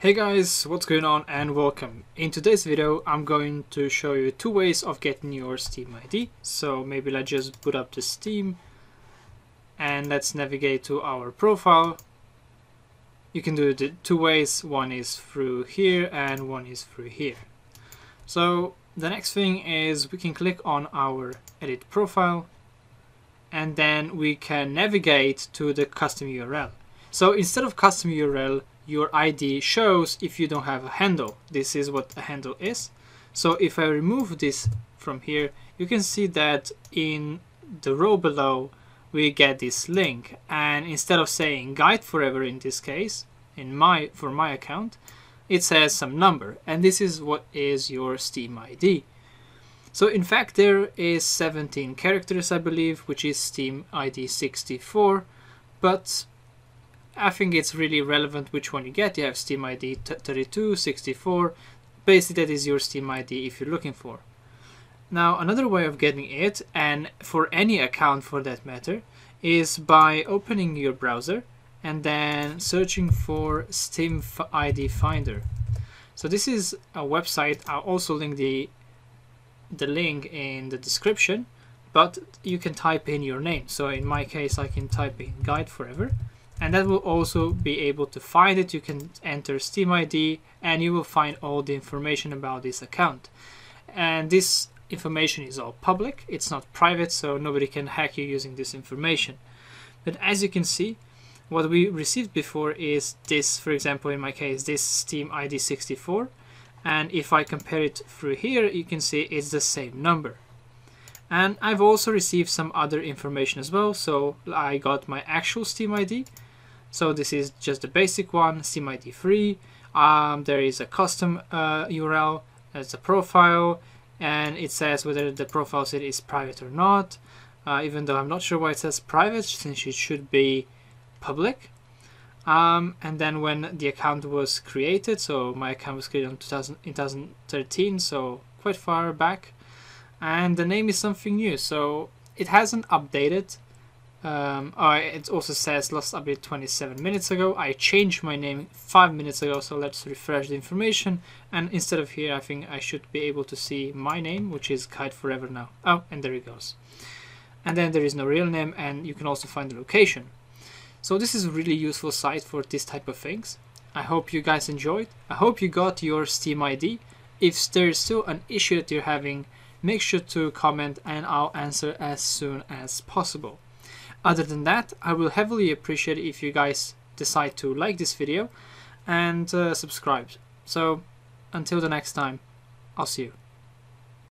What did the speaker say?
Hey guys, what's going on and welcome. In today's video I'm going to show you two ways of getting your Steam ID. So maybe let's just boot up the Steam and let's navigate to our profile. You can do it two ways, one is through here and one is through here. So the next thing is we can click on our edit profile and then we can navigate to the custom URL. So instead of custom URL, your ID shows if you don't have a handle. This is what a handle is. So if I remove this from here, you can see that in the row below, we get this link. And instead of saying Guide4Ever in this case, in my for my account, it says some number. And this is what is your Steam ID. So in fact, there is 17 characters, I believe, which is Steam ID 64. But I think it's really relevant which one you get. You have Steam ID 32, 64. Basically, that is your Steam ID if you're looking for. Now, another way of getting it, and for any account for that matter, is by opening your browser and then searching for Steam ID Finder. So this is a website. I'll also link the the link in the description, but you can type in your name. So in my case, I can type in Guide4Ever and that will also be able to find it. You can enter Steam ID and you will find all the information about this account. And this information is all public, it's not private, so nobody can hack you using this information. But as you can see, what we received before is this, for example, in my case, this Steam ID 64. And if I compare it through here, you can see it's the same number. And I've also received some other information as well. So I got my actual Steam ID, so this is just the basic one, SteamID3. Um, there is a custom uh, URL, there's a profile, and it says whether the profile set is private or not. Uh, even though I'm not sure why it says private, since it should be public. Um, and then when the account was created, so my account was created in, 2000, in 2013, so quite far back. And the name is something new, so it hasn't updated um, it also says lost update 27 minutes ago. I changed my name 5 minutes ago, so let's refresh the information. And instead of here, I think I should be able to see my name, which is Guide4Ever now. Oh, and there it goes. And then there is no real name, and you can also find the location. So this is a really useful site for this type of things. I hope you guys enjoyed. I hope you got your Steam ID. If there is still an issue that you're having, make sure to comment and I'll answer as soon as possible. Other than that, I will heavily appreciate if you guys decide to like this video and uh, subscribe. So until the next time, I'll see you.